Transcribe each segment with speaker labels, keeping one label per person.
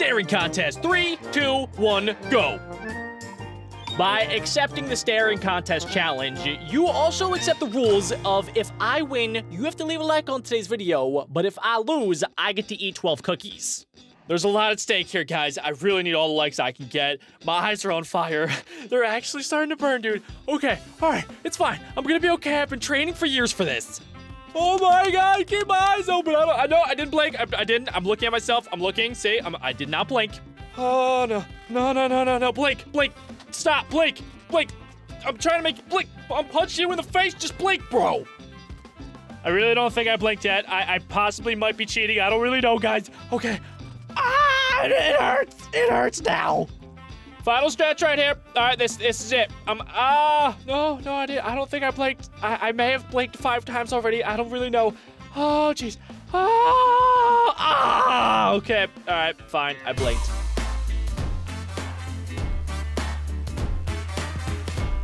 Speaker 1: staring contest. Three, two, one, go. By accepting the staring contest challenge, you also accept the rules of if I win, you have to leave a like on today's video, but if I lose, I get to eat 12 cookies. There's a lot at stake here, guys. I really need all the likes I can get. My eyes are on fire. They're actually starting to burn, dude. Okay, all right, it's fine. I'm gonna be okay. I've been training for years for this. Oh my god, keep my eyes open. I, don't, I know I didn't blink. I, I, didn't. I'm looking at myself. I'm looking. See, I'm, I did not blink. Oh no, no, no, no, no, no. Blink, blink. Stop, blink, blink. I'm trying to make you blink. I'm punching you in the face. Just blink, bro. I really don't think I blinked yet. I, I possibly might be cheating. I don't really know, guys. Okay. Ah, it hurts. It hurts now. Final stretch right here. All right, this this is it. Um, ah, no, no, I did. I don't think I blinked. I, I may have blinked five times already. I don't really know. Oh, jeez. Ah, ah. Okay. All right, fine. I blinked.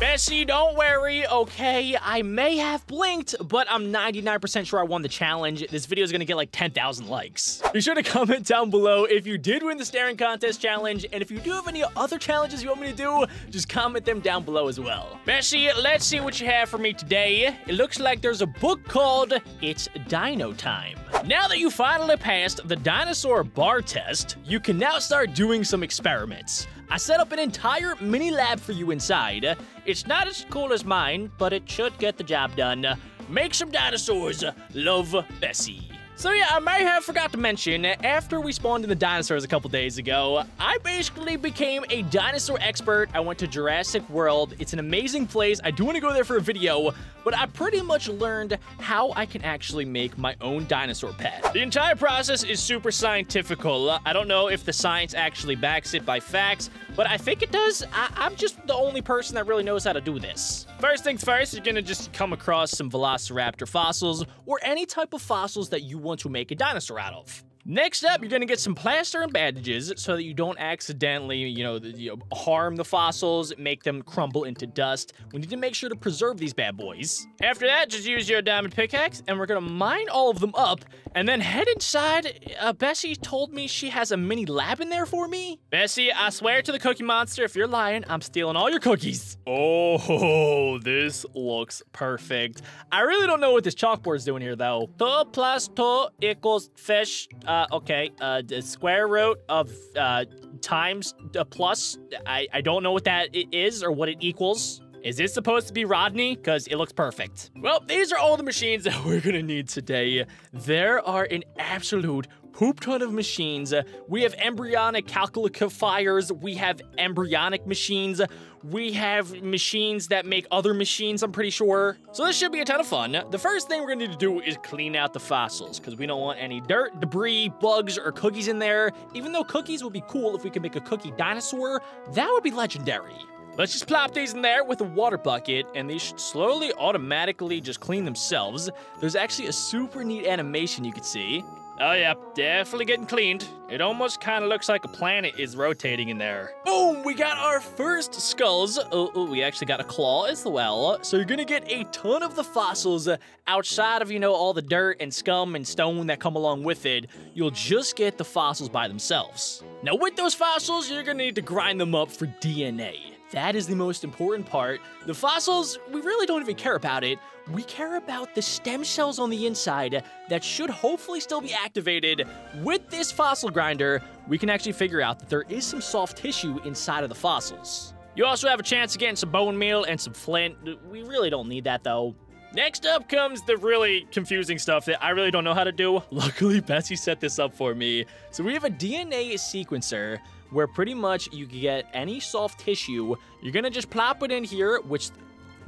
Speaker 1: Bessie, don't worry, okay? I may have blinked, but I'm 99% sure I won the challenge. This video is gonna get like 10,000 likes. Be sure to comment down below if you did win the staring contest challenge, and if you do have any other challenges you want me to do, just comment them down below as well. Bessie, let's see what you have for me today. It looks like there's a book called It's Dino Time. Now that you finally passed the dinosaur bar test, you can now start doing some experiments. I set up an entire mini lab for you inside. It's not as cool as mine, but it should get the job done. Make some dinosaurs. Love, Bessie. So yeah, I may have forgot to mention, after we spawned in the dinosaurs a couple days ago, I basically became a dinosaur expert. I went to Jurassic World. It's an amazing place. I do want to go there for a video, but I pretty much learned how I can actually make my own dinosaur pet. The entire process is super scientifical. I don't know if the science actually backs it by facts, but I think it does. I am just the only person that really knows how to do this. First things first, you're gonna just come across some Velociraptor fossils or any type of fossils that you want want to make a dinosaur out of. Next up, you're gonna get some plaster and bandages so that you don't accidentally, you know, you know, harm the fossils, make them crumble into dust. We need to make sure to preserve these bad boys. After that, just use your diamond pickaxe and we're gonna mine all of them up and then head inside. Uh, Bessie told me she has a mini lab in there for me. Bessie, I swear to the cookie monster, if you're lying, I'm stealing all your cookies. Oh, this looks perfect. I really don't know what this chalkboard's doing here though. Two plus two equals fish. Uh, okay, uh, the square root of, uh, times a plus. I, I don't know what that is or what it equals. Is this supposed to be Rodney? Because it looks perfect. Well, these are all the machines that we're gonna need today. There are an absolute poop ton of machines. We have embryonic calcifiers. We have embryonic machines. We have machines that make other machines, I'm pretty sure. So this should be a ton of fun. The first thing we're gonna need to do is clean out the fossils because we don't want any dirt, debris, bugs, or cookies in there. Even though cookies would be cool if we could make a cookie dinosaur, that would be legendary. Let's just plop these in there with a water bucket, and these should slowly, automatically just clean themselves. There's actually a super neat animation you can see. Oh yeah, definitely getting cleaned. It almost kind of looks like a planet is rotating in there. Boom, we got our first skulls. Oh, oh, we actually got a claw as well. So you're gonna get a ton of the fossils uh, outside of, you know, all the dirt and scum and stone that come along with it. You'll just get the fossils by themselves. Now with those fossils, you're gonna need to grind them up for DNA. That is the most important part. The fossils, we really don't even care about it. We care about the stem cells on the inside that should hopefully still be activated. With this fossil grinder, we can actually figure out that there is some soft tissue inside of the fossils. You also have a chance of getting some bone meal and some flint. We really don't need that though. Next up comes the really confusing stuff that I really don't know how to do. Luckily, Bessie set this up for me. So we have a DNA sequencer where pretty much you can get any soft tissue. You're gonna just plop it in here, which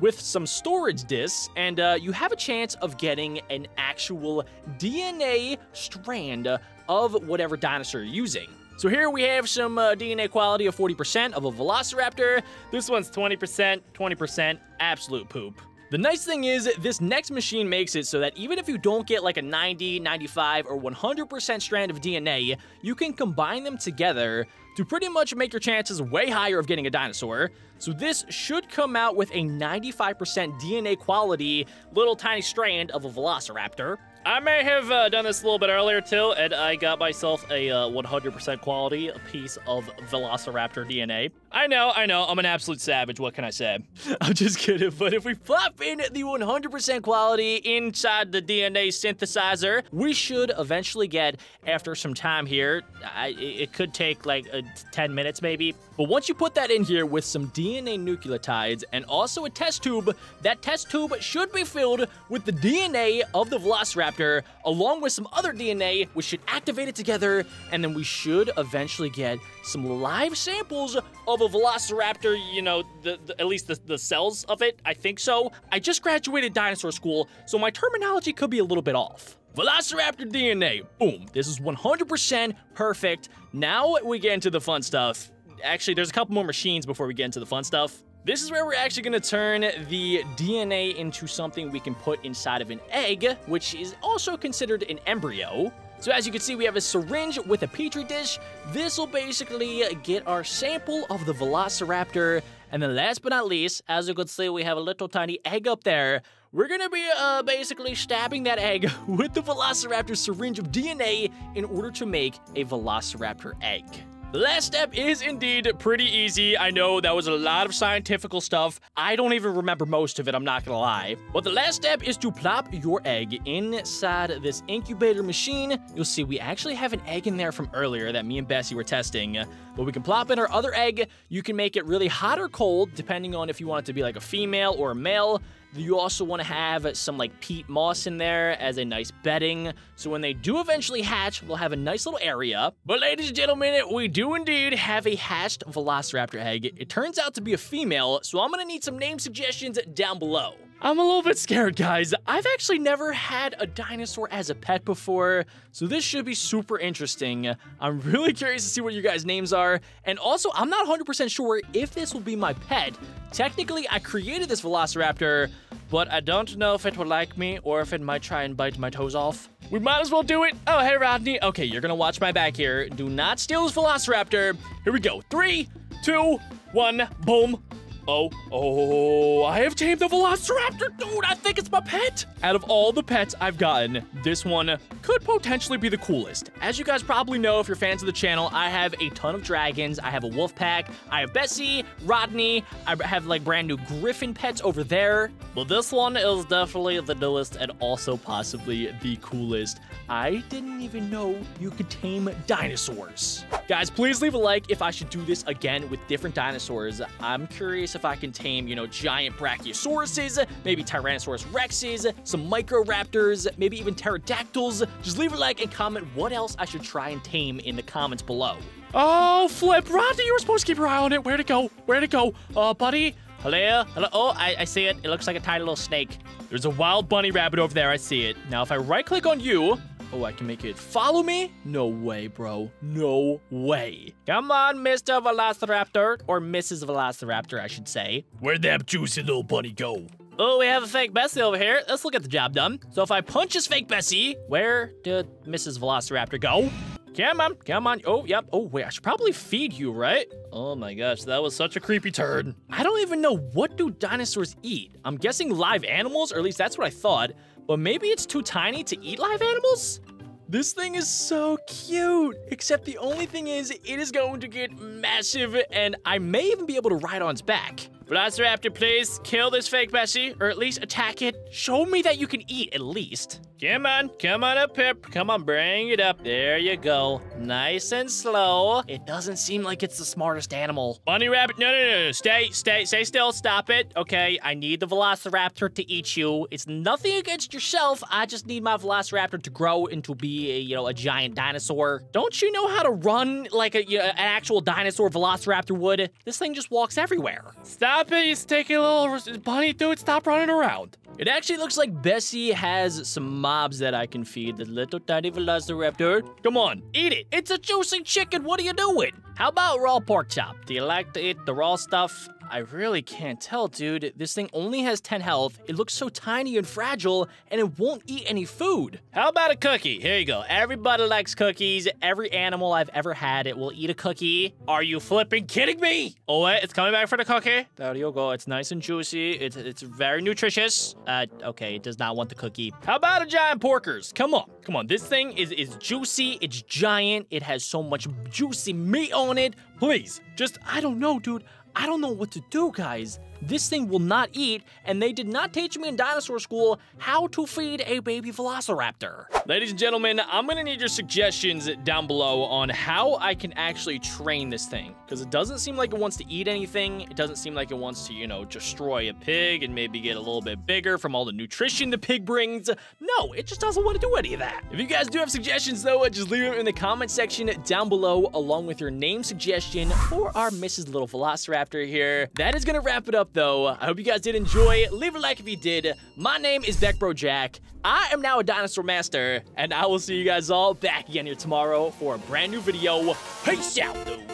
Speaker 1: with some storage discs, and uh, you have a chance of getting an actual DNA strand of whatever dinosaur you're using. So here we have some uh, DNA quality of 40% of a Velociraptor. This one's 20%, 20%, absolute poop. The nice thing is, this next machine makes it so that even if you don't get like a 90, 95, or 100% strand of DNA, you can combine them together to pretty much make your chances way higher of getting a dinosaur. So this should come out with a 95% DNA quality little tiny strand of a Velociraptor. I may have uh, done this a little bit earlier too, and I got myself a 100% uh, quality piece of Velociraptor DNA. I know, I know, I'm an absolute savage. What can I say? I'm just kidding. But if we plop in the 100% quality inside the DNA synthesizer, we should eventually get, after some time here, I, it could take like uh, 10 minutes maybe. But once you put that in here with some DNA nucleotides and also a test tube, that test tube should be filled with the DNA of the Velociraptor along with some other DNA, which should activate it together, and then we should eventually get some live samples of a Velociraptor, you know, the, the, at least the, the cells of it, I think so. I just graduated dinosaur school, so my terminology could be a little bit off. Velociraptor DNA, boom, this is 100% perfect. Now we get into the fun stuff. Actually, there's a couple more machines before we get into the fun stuff. This is where we're actually going to turn the DNA into something we can put inside of an egg, which is also considered an embryo. So as you can see, we have a syringe with a petri dish. This will basically get our sample of the Velociraptor. And then last but not least, as you can see, we have a little tiny egg up there. We're gonna be uh, basically stabbing that egg with the Velociraptor syringe of DNA in order to make a Velociraptor egg. The last step is indeed pretty easy. I know that was a lot of scientific stuff. I don't even remember most of it, I'm not gonna lie. But the last step is to plop your egg inside this incubator machine. You'll see we actually have an egg in there from earlier that me and Bessie were testing. But we can plop in our other egg. You can make it really hot or cold, depending on if you want it to be like a female or a male. You also want to have some like peat moss in there as a nice bedding. So when they do eventually hatch, we'll have a nice little area. But ladies and gentlemen, we do indeed have a hatched Velociraptor egg. It turns out to be a female, so I'm going to need some name suggestions down below. I'm a little bit scared, guys. I've actually never had a dinosaur as a pet before, so this should be super interesting. I'm really curious to see what your guys' names are, and also, I'm not 100% sure if this will be my pet. Technically, I created this Velociraptor, but I don't know if it will like me or if it might try and bite my toes off. We might as well do it. Oh, hey, Rodney. Okay, you're gonna watch my back here. Do not steal this Velociraptor. Here we go. Three, two, one, boom. Oh, oh, I have tamed the Velociraptor. Dude, I think it's my pet. Out of all the pets I've gotten, this one could potentially be the coolest. As you guys probably know, if you're fans of the channel, I have a ton of dragons. I have a wolf pack. I have Bessie, Rodney. I have like brand new griffin pets over there. But this one is definitely the newest and also possibly the coolest. I didn't even know you could tame dinosaurs. Guys, please leave a like if I should do this again with different dinosaurs. I'm curious if I can tame, you know, giant brachiosauruses, maybe Tyrannosaurus rexes, some microraptors, maybe even pterodactyls. Just leave a like and comment what else I should try and tame in the comments below. Oh, Flip, Rodney, you were supposed to keep your eye on it. Where'd it go? Where'd it go? Uh, buddy? Hello? Hello? Oh, I, I see it. It looks like a tiny little snake. There's a wild bunny rabbit over there. I see it. Now, if I right-click on you, Oh, I can make it follow me? No way, bro. No way. Come on, Mr. Velociraptor. Or Mrs. Velociraptor, I should say. Where'd that juicy little bunny go? Oh, we have a fake Bessie over here. Let's look at the job done. So if I punch this fake Bessie, where did Mrs. Velociraptor go? Come on, come on. Oh, yep. Oh, wait, I should probably feed you, right? Oh my gosh, that was such a creepy turd. I don't even know what do dinosaurs eat. I'm guessing live animals, or at least that's what I thought. But maybe it's too tiny to eat live animals? This thing is so cute, except the only thing is it is going to get massive and I may even be able to ride on its back. Velociraptor, please kill this fake Bessie, or at least attack it. Show me that you can eat, at least. Come on, come on up, Pip. Come on, bring it up. There you go. Nice and slow. It doesn't seem like it's the smartest animal. Bunny rabbit, no, no, no, no. Stay, stay, stay still. Stop it. Okay, I need the Velociraptor to eat you. It's nothing against yourself. I just need my Velociraptor to grow into be, a, you know, a giant dinosaur. Don't you know how to run like a, you know, an actual dinosaur Velociraptor would? This thing just walks everywhere. Stop it. He's taking a little bunny, dude. Stop running around. It actually looks like Bessie has some mobs that I can feed the little tiny velociraptor. Come on, eat it. It's a juicy chicken. What are you doing? How about raw pork chop? Do you like to eat the raw stuff? I really can't tell, dude. This thing only has 10 health, it looks so tiny and fragile, and it won't eat any food. How about a cookie? Here you go. Everybody likes cookies. Every animal I've ever had, it will eat a cookie. Are you flipping kidding me? Oh, wait, it's coming back for the cookie. There you go. It's nice and juicy. It's, it's very nutritious. Uh, okay, it does not want the cookie. How about a giant porkers? Come on. Come on. This thing is, is juicy. It's giant. It has so much juicy meat on it. Please, just, I don't know, dude. I don't know what to do, guys. This thing will not eat, and they did not teach me in dinosaur school how to feed a baby velociraptor. Ladies and gentlemen, I'm gonna need your suggestions down below on how I can actually train this thing, because it doesn't seem like it wants to eat anything. It doesn't seem like it wants to, you know, destroy a pig and maybe get a little bit bigger from all the nutrition the pig brings. No, it just doesn't want to do any of that. If you guys do have suggestions, though, uh, just leave them in the comment section down below, along with your name suggestion for our Mrs. Little Velociraptor here. That is gonna wrap it up though. I hope you guys did enjoy. Leave a like if you did. My name is BeckBroJack. I am now a dinosaur master, and I will see you guys all back again here tomorrow for a brand new video. Peace out, dude.